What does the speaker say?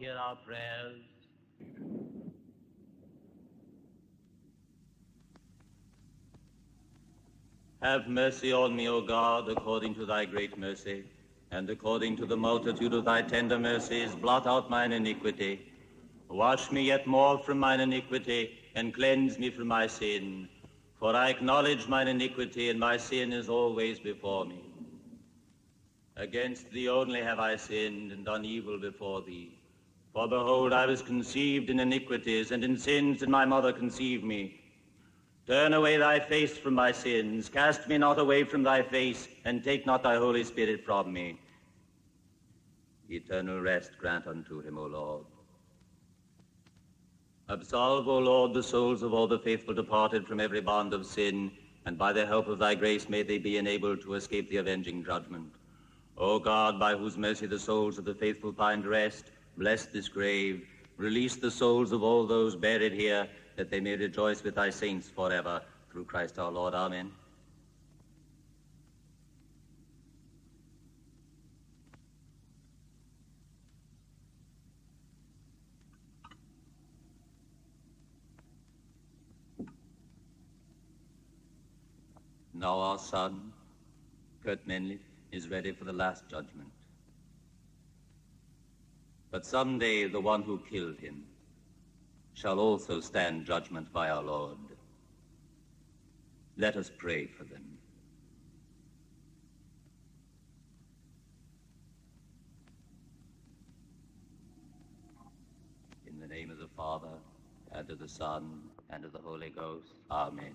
our prayers. Have mercy on me, O God, according to thy great mercy, and according to the multitude of thy tender mercies, blot out mine iniquity. Wash me yet more from mine iniquity, and cleanse me from my sin. For I acknowledge mine iniquity, and my sin is always before me. Against thee only have I sinned, and done evil before thee. For behold, I was conceived in iniquities, and in sins did my mother conceive me. Turn away thy face from my sins, cast me not away from thy face, and take not thy Holy Spirit from me. Eternal rest grant unto him, O Lord. Absolve, O Lord, the souls of all the faithful departed from every bond of sin, and by the help of thy grace may they be enabled to escape the avenging judgment. O God, by whose mercy the souls of the faithful find rest, bless this grave, release the souls of all those buried here, that they may rejoice with thy saints forever. Through Christ our Lord. Amen. Now our son, Kurt Menliff, is ready for the last judgment. But someday the one who killed him shall also stand judgment by our Lord. Let us pray for them. In the name of the Father, and of the Son, and of the Holy Ghost. Amen.